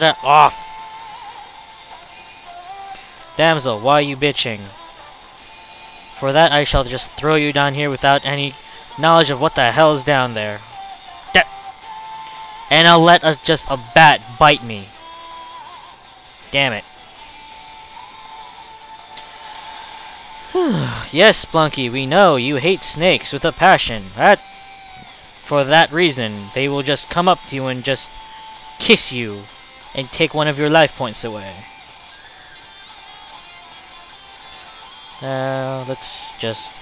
that off. Damsel, why are you bitching? For that I shall just throw you down here without any knowledge of what the hell is down there. Da- and I'll let us just a bat bite me. Damn it. yes, Spelunky, we know you hate snakes with a passion. That for that reason, they will just come up to you and just kiss you and take one of your life points away. Uh, let's just...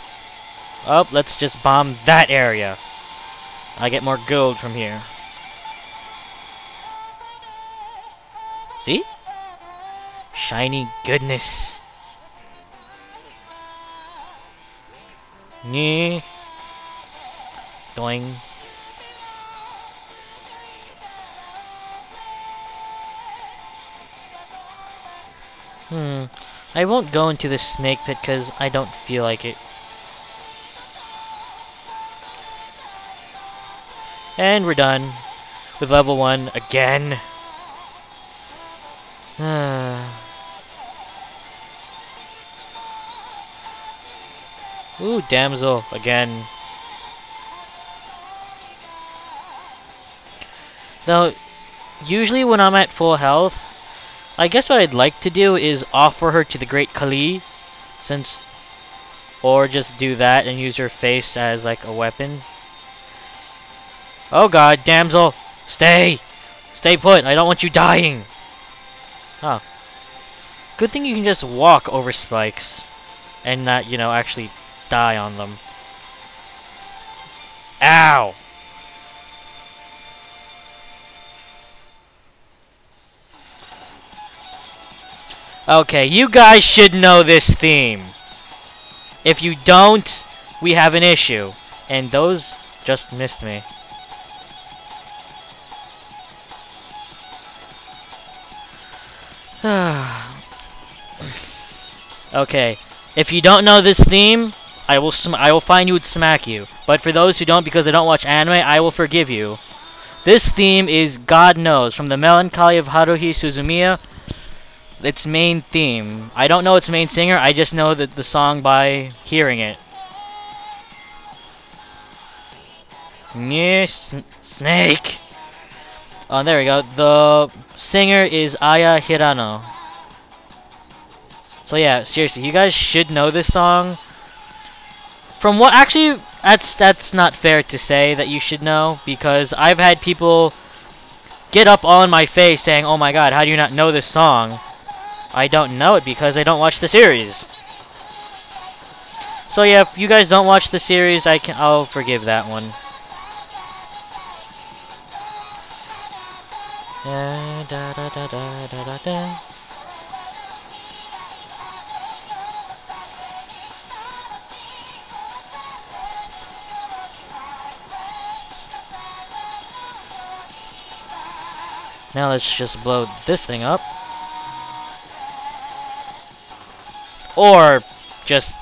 Oh, let's just bomb that area. I get more gold from here. See? Shiny goodness. Nee. Doing. Hmm. I won't go into the snake pit because I don't feel like it. And we're done with level 1 again. Ooh, damsel again. Now, usually when I'm at full health, I guess what I'd like to do is offer her to the Great Kali, since, or just do that and use her face as like a weapon. Oh god, damsel, stay, stay put. I don't want you dying. Oh, good thing you can just walk over spikes, and not you know actually die on them. Ow. Okay, you guys should know this theme. If you don't, we have an issue. And those just missed me. okay, if you don't know this theme, I will I will find you and smack you. But for those who don't because they don't watch anime, I will forgive you. This theme is God Knows from the Melancholy of Haruhi Suzumiya its main theme. I don't know its main singer, I just know that the song by hearing it. Yeah, sn snake. Oh, there we go. The singer is Aya Hirano. So yeah, seriously, you guys should know this song. From what actually that's that's not fair to say that you should know because I've had people get up all in my face saying, "Oh my god, how do you not know this song?" I don't know it because I don't watch the series. So yeah, if you guys don't watch the series, I can I'll forgive that one. Da, da, da, da, da, da, da. Now let's just blow this thing up. Or just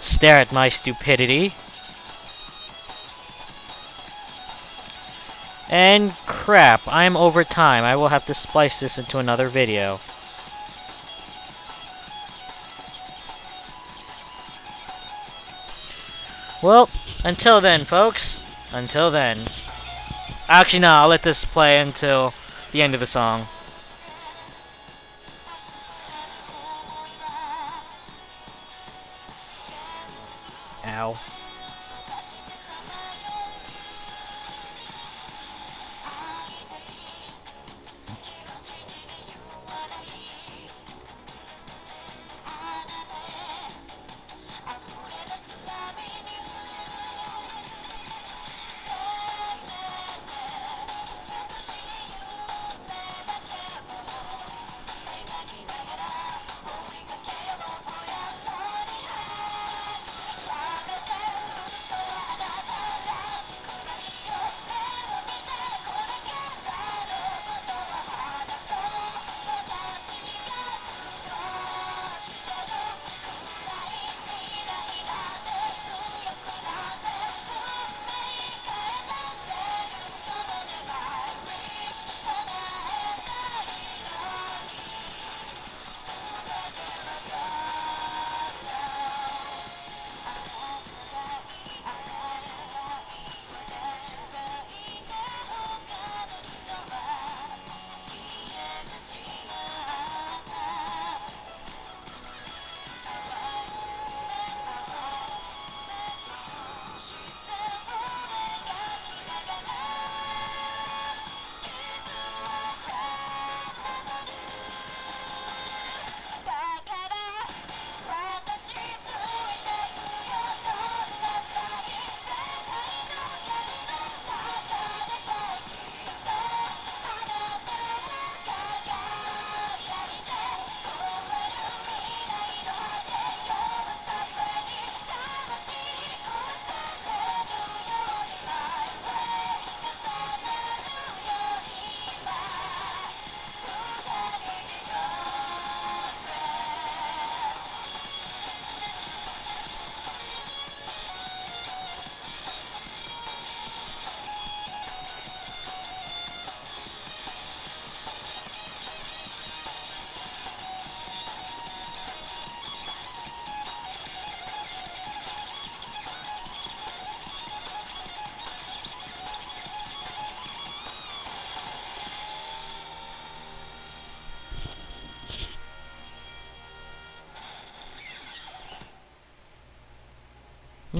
stare at my stupidity. And crap, I'm over time. I will have to splice this into another video. Well, until then, folks. Until then. Actually, no, I'll let this play until the end of the song. Ow.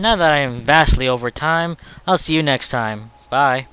Now that I am vastly over time, I'll see you next time. Bye.